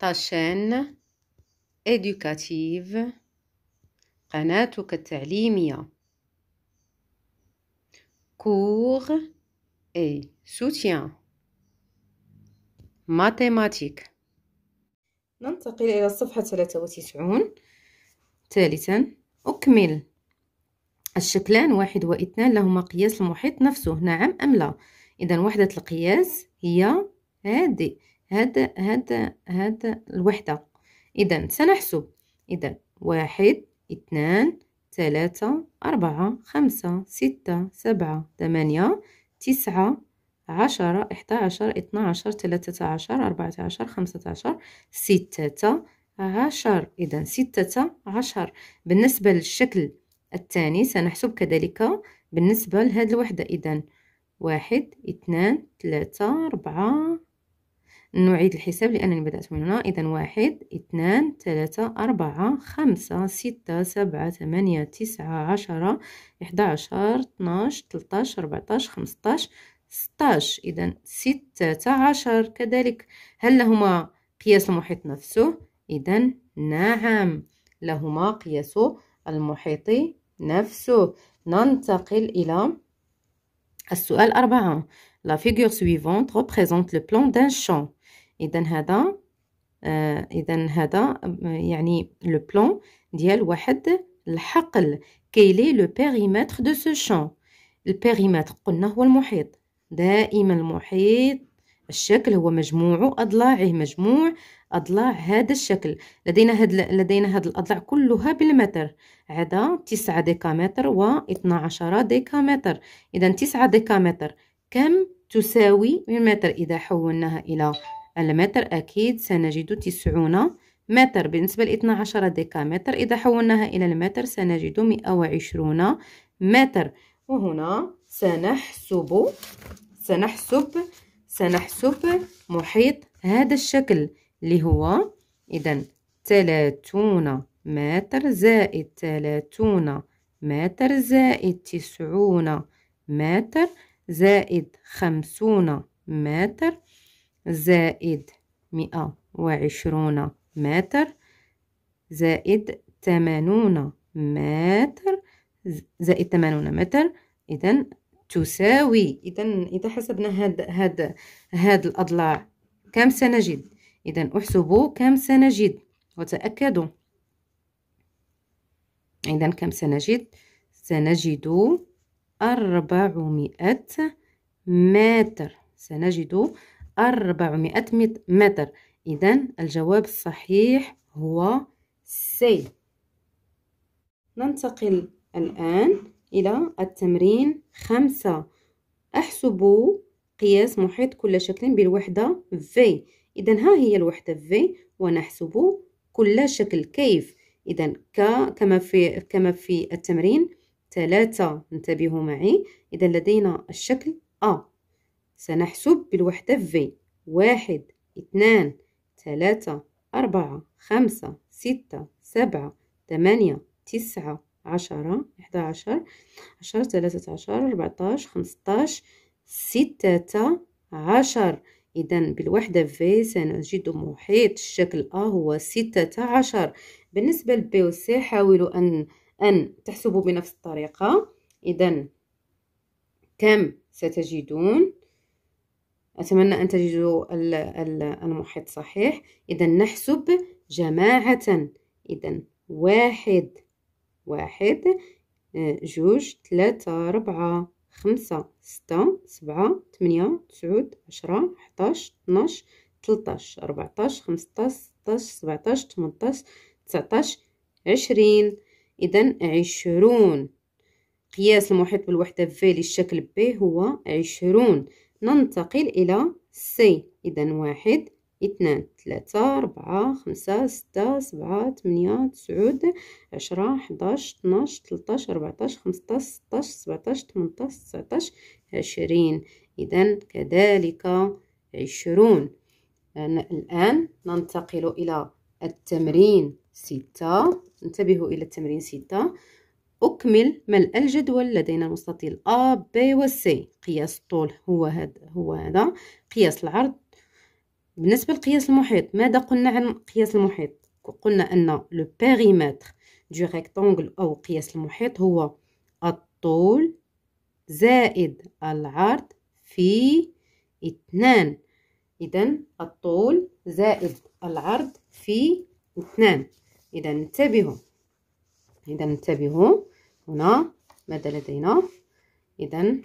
ta chaîne éducative قناتك التعليمية. cours et soutien mathématiques ننتقل إلى الصفحة 93 ثالثا أكمل. الشكلان واحد واثنان لهما قياس المحيط نفسه نعم أم لا؟ إذا وحدة القياس هي هذه. هذا هذا هذا الوحدة. إذا سنحسب. إذا واحد اثنان ثلاثة أربعة خمسة ستة سبعة ثمانية تسعة عشرة إحدى عشر اثنا عشر ثلاثة عشر أربعة عشر خمسة عشر ستة عشر. إذا ستة عشر. بالنسبة للشكل الثاني سنحسب كذلك بالنسبة لهذه الوحدة. إذا واحد اثنان ثلاثة أربعة نعيد الحساب لأنني بدأت من هنا. إذا واحد اثنان ثلاثة أربعة خمسة ستة سبعة ثمانية تسعة عشرة إحدى عشر اثناش تلتاش أربعتاش خمسطاش ستاش. إذا ستة عشر. كذلك هل لهما قياس المحيط نفسه؟ إذا نعم. لهما قياس المحيط نفسه. ننتقل إلى السؤال أربعة. La figure suivante représente le plan d'un champ. إذا هذا آه إذا هذا يعني le plan ديال واحد الحقل. Quel est le périmètre de ce champ ال périmètre قلنا هو المحيط. دائما المحيط الشكل هو مجموع أضلاعه مجموع أضلاع هذا الشكل. لدينا هاد لدينا هاد الأضلاع كلها بالمتر. عدا تسعة ديكامتر و اثنا عشر ديكامتر. إذا تسعة ديكامتر كم تساوي المتر إذا حولناها إلى المتر أكيد سنجد تسعون متر. بالنسبة لاثنى عشر ديكامتر إذا حولناها إلى المتر سنجد مئة وعشرون متر. وهنا سنحسب سنحسب سنحسب محيط هذا الشكل اللي هو إذا ثلاثون متر زائد ثلاثون متر زائد تسعون متر زائد خمسون متر. زائد مئة وعشرون متر زائد ثمانون متر زائد ثمانون متر إذا تساوي إذا إذا حسبنا هاد هاد هاد الأضلاع كم سنجد؟ إذا احسبوا كم سنجد؟ وتأكدوا إذا كم سنجد؟ سنجد أربعمائة متر. سنجد أربعمائة متر. إذا الجواب الصحيح هو سي ننتقل الآن إلى التمرين خمسة. أحسب قياس محيط كل شكل بالوحدة V. إذا ها هي الوحدة V ونحسب كل شكل. كيف؟ إذا ك كما في كما في التمرين ثلاثة. انتبهوا معي. إذا لدينا الشكل A. سنحسب بالوحدة في واحد اثنان ثلاثة أربعة خمسة ستة سبعة ثمانية تسعة عشرة إحدى عشر عشر ثلاثة عشر أربعتاش خمسطاش ستة عشر. إذا بالوحدة في سنجد محيط الشكل أ هو ستة عشر. بالنسبة لبي و سي حاولوا أن أن تحسبوا بنفس الطريقة. إذا كم ستجدون؟ أتمنى أن تجدوا المحيط صحيح. إذا نحسب جماعة. إذا واحد واحد جوج ثلاثة أربعة خمسة ستة سبعة ثمانية تسعود عشرة حداش اثناش تلتاش أربعتاش خمسطاش ستاش سبعتاش تمنطاش تسعتاش عشرين. إذا عشرون. قياس المحيط بالوحدة في للشكل ب هو عشرون. ننتقل إلى سي إذا واحد اثنان ثلاثة أربعة خمسة ستة سبعة ثمانية تسعود عشرة حداش اثناش تلتاش أربعتاش خمسطاش ستاش سبعتاش تمنطاش تسعتاش عشرين. إذا كذلك عشرون. الآن ننتقل إلى التمرين ستة. انتبهوا إلى التمرين ستة. أكمل ملء الجدول لدينا المستطيل A B و C. قياس الطول هو هذا هو هذا. قياس العرض. بالنسبة لقياس المحيط ماذا قلنا عن قياس المحيط؟ قلنا أن le périmètre du rectangle أو قياس المحيط هو الطول زائد العرض في اثنان. إذا الطول زائد العرض في اثنان. إذا انتبهوا. إذا انتبهوا. هنا ماذا لدينا؟ إذا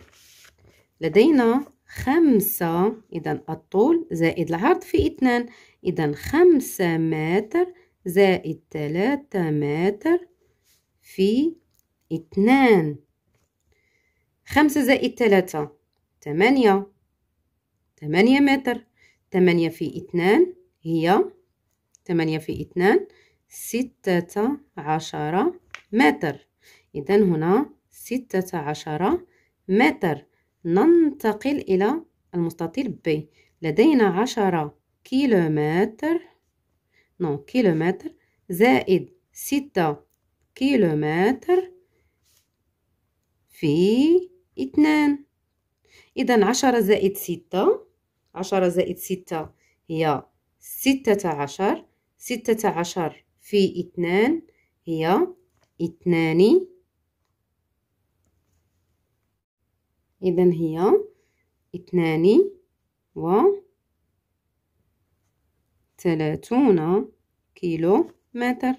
لدينا خمسة. إذا الطول زائد العرض في اثنان. إذا خمسة متر زائد ثلاثة متر في اثنان. خمسة زائد ثلاثة ثمانية. ثمانية متر. ثمانية في اثنان هي ثمانية في اثنان ستة عشر متر. إذا هنا ستة عشر متر. ننتقل إلى المستطيل ب. لدينا عشرة كيلومتر. نو كيلومتر زائد ستة كيلومتر في اثنان. إذا عشرة زائد ستة عشرة زائد ستة هي ستة عشر. ستة عشر في اثنان هي اثنان إذا هي اثنان و ثلاثون كيلو متر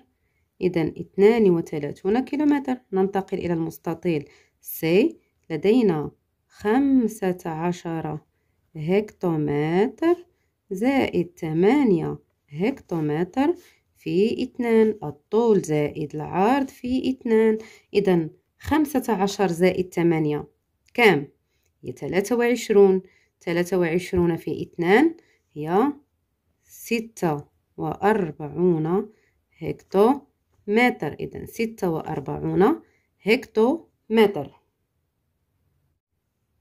إذا اثنان وثلاثون كيلو متر ننتقل إلى المستطيل. سي لدينا خمسة عشر هكتومتر زائد ثمانية هكتومتر في اثنان. الطول زائد العرض في اثنان. إذا خمسة عشر زائد ثمانية. كام؟ هي ثلاثة وعشرون. ثلاثة وعشرون في اثنان هي ستة وأربعون هكتو متر إذا ستة وأربعون هكتو متر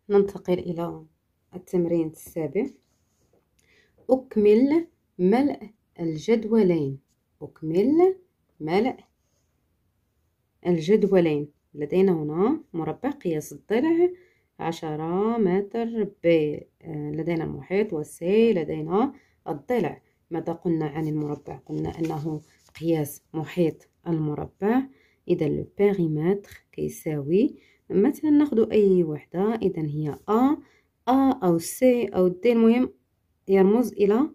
ننتقل إلى التمرين السابع. أكمل ملء الجدولين. أكمل ملء الجدولين. لدينا هنا مربع قياس الضلع عشرة متر ب آه، لدينا المحيط والسي لدينا الضلع. ماذا قلنا عن المربع؟ قلنا أنه قياس محيط المربع. إذا لو كيساوي مثلا ناخذ أي وحدة. إذا هي أ أ أو سي أو دي المهم يرمز إلى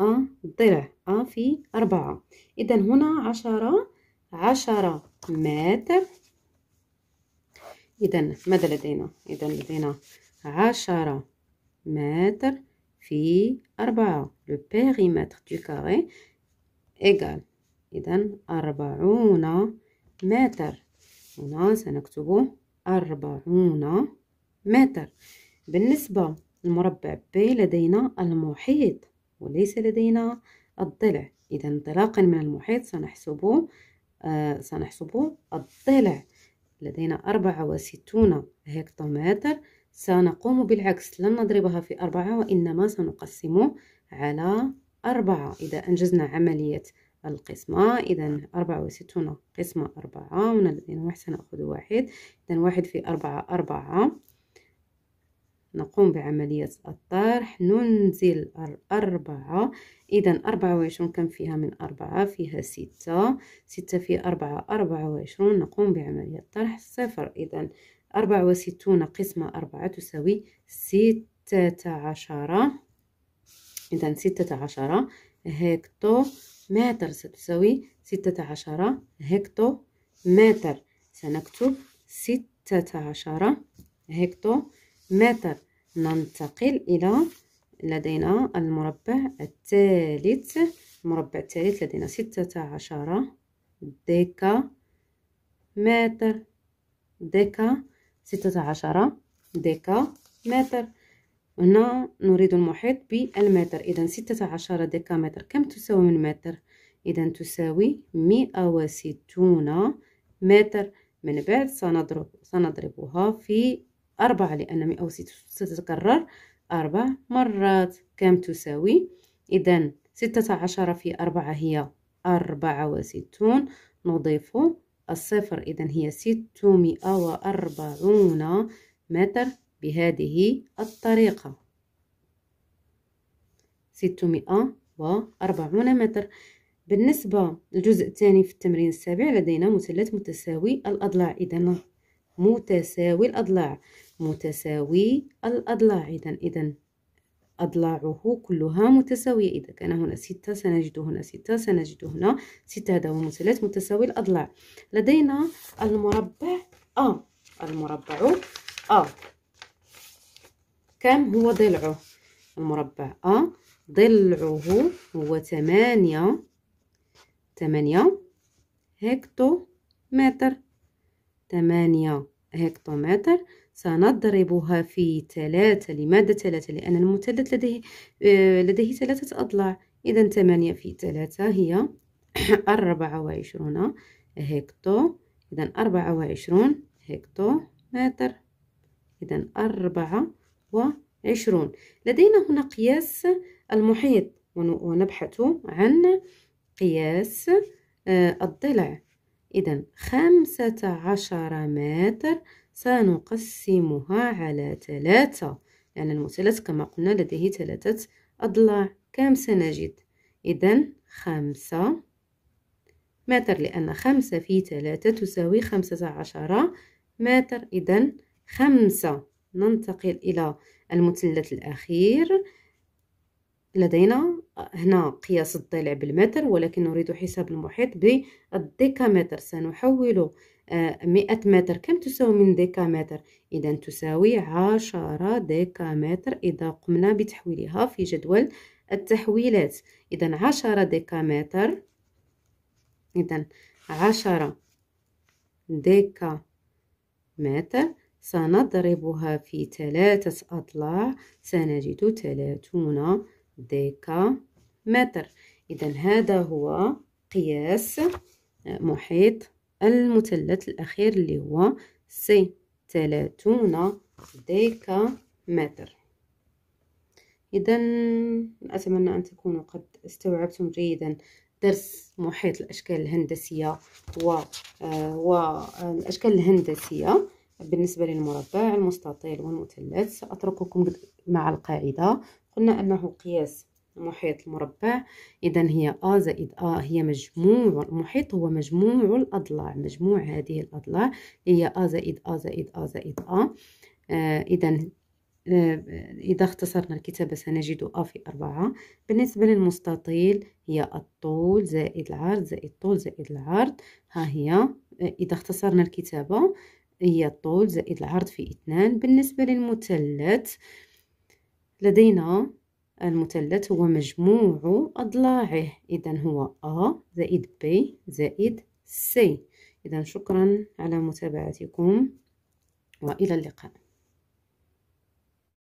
أ ضلع. أ في أربعة. إذا هنا عشرة عشرة متر إذا ماذا لدينا؟ إذا لدينا عشرة متر في أربعة. Le périmètre du carré égale إذا أربعون متر. هنا سنكتب أربعون متر. بالنسبة للمربع ب لدينا المحيط وليس لدينا الضلع. إذا انطلاقا من المحيط سنحسب آه سنحسب الضلع. لدينا أربعة وستون هكتومتر سنقوم بالعكس لن نضربها في أربعة وإنما سنقسم على أربعة. إذا أنجزنا عملية القسمة إذا أربعة وستون قسمة أربعة واحد سنأخذ واحد. إذا واحد في أربعة أربعة. نقوم بعملية الطرح. ننزل الأربعة. إذا أربعة وعشرون كم فيها من أربعة؟ فيها ستة. ستة في أربعة أربعة وعشرون. نقوم بعملية طرح صفر. إذا أربعة وستون قسمة أربعة تساوي ستة عشر. إذا ستة عشر هكتو متر. ستساوي ستة عشر هكتو متر. سنكتب ستة عشر هكتو متر. ننتقل إلى لدينا المربع الثالث. المربع الثالث لدينا ستة عشر ديكا متر. ديكا ستة عشر ديكا متر. هنا نريد المحيط بالمتر. إذا ستة عشر ديكا متر. كم تساوي من متر؟ إذا تساوي مئة وستون متر. من بعد سنضرب سنضربها في أربعة لأن مئة ستتكرر. أربع مرات. كم تساوي؟ إذا ستة عشر في أربعة هي أربعة وستون. نضيف الصفر. إذا هي ستمائة وأربعون متر بهذه الطريقة. ستمائة وأربعون متر. بالنسبة للجزء الثاني في التمرين السابع لدينا مثلث متساوي الأضلاع. إذا متساوي الأضلاع. متساوي الأضلاع. إذا إذا أضلاعه كلها متساوية. إذا كان هنا ستة سنجد هنا ستة سنجد هنا ستة. هذا هو مثلث متساوي الأضلاع. لدينا المربع أ. المربع أ. كم هو ضلعه؟ المربع أ. ضلعه هو ثمانية. ثمانية هكتو متر ثمانية هكتومتر سنضربها في ثلاثة لماذا ثلاثة؟ لأن المثلث لديه آه، لديه ثلاثة أضلاع. إذا ثمانية في ثلاثة هي أربعة وعشرون هكتو. إذا أربعة وعشرون هكتو متر إذا أربعة وعشرون. لدينا هنا قياس المحيط ونبحث عن قياس آه، الضلع. إذا خمسة عشر متر سنقسمها على ثلاثة لأن المثلث كما قلنا لديه ثلاثة أضلاع. كم سنجد؟ إذا خمسة متر لأن خمسة في ثلاثة تساوي خمسة عشر متر. إذا خمسة ننتقل إلى المثلث الأخير. لدينا هنا قياس الضلع بالمتر ولكن نريد حساب المحيط بالديكامتر سنحول آه، مئة متر. كم تساوي من ديكامتر؟ إذا تساوي عشرة ديكامتر. إذا قمنا بتحويلها في جدول التحويلات إذا عشرة ديكامتر إذا عشرة ديكامتر. سنضربها في ثلاثة أضلاع سنجد ثلاثون ديكا متر إذا هذا هو قياس محيط المثلث الأخير اللي هو سي. ثلاثون ديكا متر إذا أتمنى أن تكونوا قد استوعبتم جيدا درس محيط الأشكال الهندسية و... آه، والأشكال الهندسية. بالنسبة للمربع المستطيل والمثلث سأترككم مع القاعدة. قلنا أنه قياس محيط المربع إذا هي أ زائد أ هي مجموع المحيط هو مجموع الأضلاع مجموع هذه الأضلاع هي أ زائد أ زائد أ زائد أ آه إذا آه إذا اختصرنا الكتابة سنجد أ في أربعة. بالنسبة للمستطيل هي الطول زائد العرض زائد الطول زائد العرض. ها هي. آه إذا اختصرنا الكتابة هي الطول زائد العرض في إثنان بالنسبة للمثلث. لدينا المثلث هو مجموع أضلاعه. إذا هو A زائد B زائد C. إذا شكرا على متابعتكم وإلى اللقاء.